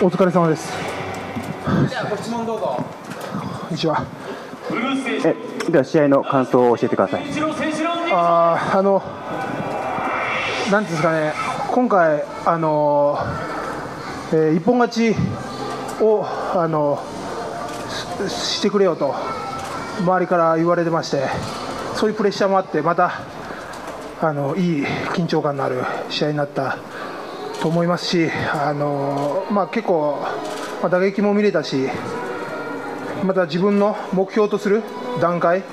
お疲れ様です。ではご質問どうぞ。こんにちは。えでは試合の感想を教えてください。あーあの、なんていうんですかね、今回、あのえー一本勝ちをあのししてくれよと、周りから言われてまして、そういうプレッシャーもあって、またあのいい緊張感のある試合になったと思いますし、あのまあ、結構、まあ、打撃も見れたし、また自分の目標とする段階、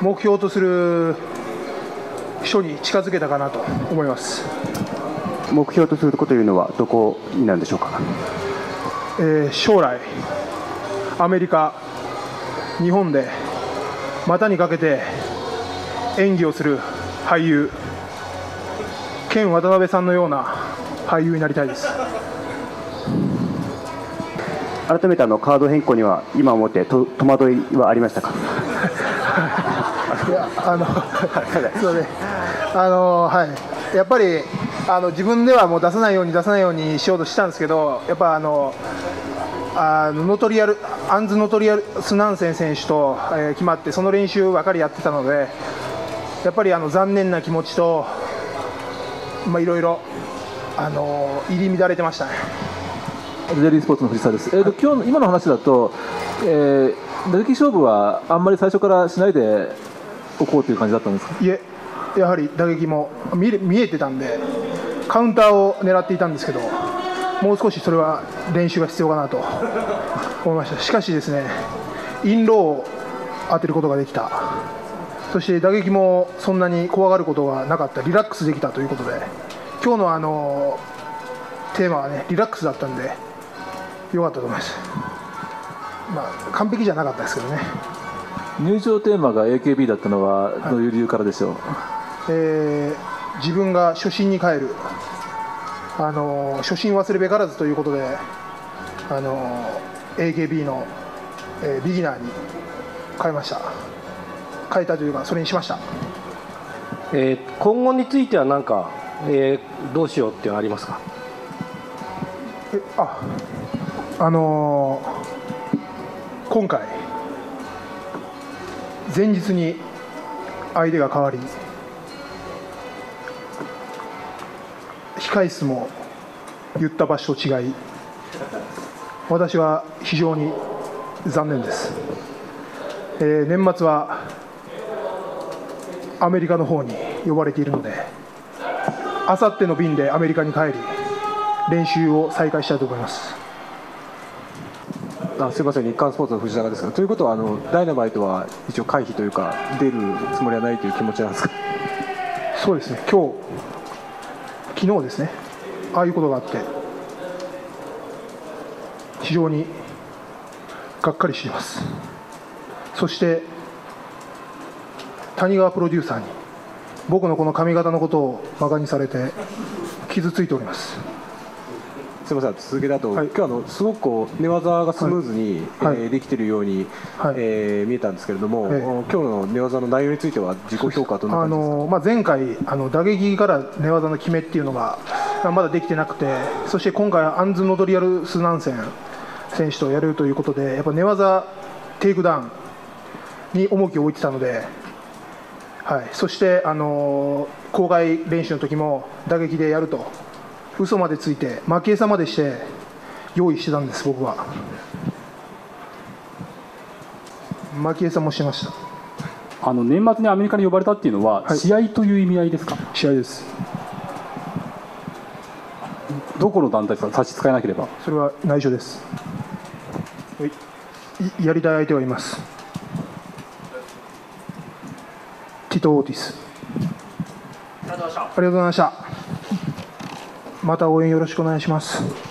目標とする人に近づけたかなと思います。目標とすることというのはどこになるんでしょうか？えー将来、アメリカ、日本で股にかけて演技をする俳優、ケン渡辺さんのような俳優になりたいです。改めてあのカード変更には今思ってと戸惑いはありましたか？いやあのすいませんあのはいやっぱりあの自分ではもう出さないように出さないようにしようとしたんですけどやっぱあのあのノトリアルアンズ・ノトリアルスナンセン選手と、えー決まってその練習ばかりやってたのでやっぱりあの残念な気持ちとまあいろいろあの入り乱れてましたね。デリースポーツの藤沢です、えーと今日の今の話だと、えー、打撃勝負はあんまり最初からしないでおこうという感じだったんですか？いえ、やはり打撃も見れ見えてたんで、カウンターを狙っていたんですけど、もう少しそれは練習が必要かなと 思いました、しかしですね、インローを当てることができた、そして打撃もそんなに怖がることがなかった、リラックスできたということで、今日のあのテーマはね、リラックスだったんで、よかったと思います。まあ、完璧じゃなかったですけどね。入場テーマが AKB だったのはどういう理由からでしょう、えー自分が初心に帰る、あのー初心忘れべからずということで、あのー AKB の、えービギナーに変えました。変えたというかそれにしました。えー今後については何か、えーどうしようっていうのはありますか？えああのー今回前日に相手が変わり控え室も言った場所と違い私は非常に残念です、えー年末はアメリカの方に呼ばれているのであさっての便でアメリカに帰り練習を再開したいと思います。あすみません、日刊スポーツの藤永ですが、ということはあの、ダイナマイトは一応回避というか、出るつもりはないという気持ちなんですか？そうですね。今日昨日ですね。ああいうことがあって非常にがっかりしています。そして谷川プロデューサーに僕のこの髪型のことを馬鹿にされて傷ついております。すみません、続けてあと、はい。今日あのすごくこう寝技がスムーズに、はい。えーできているように、はい。えー見えたんですけれども、ええ。今日の寝技の内容については自己評価はどんなあ感じですか？のまあ、前回あの打撃から寝技の決めっていうのがまだできてなくてそして今回アンズ・ノトリアス・ナンセン選手とやるということでやっぱ寝技テイクダウンに重きを置いてたので、はい、そしてあの公開練習の時も打撃でやると嘘までついて負け餌までして用意してたんです僕は。負け餌もしてました。あの年末にアメリカに呼ばれたっていうのは、はい。試合という意味合いですか、試合です。どこの団体ですか、差し支えなければ。それは内緒です。いやりたい相手はいます。ティト・オーティス。ありがとうございました。また応援よろしくお願いします。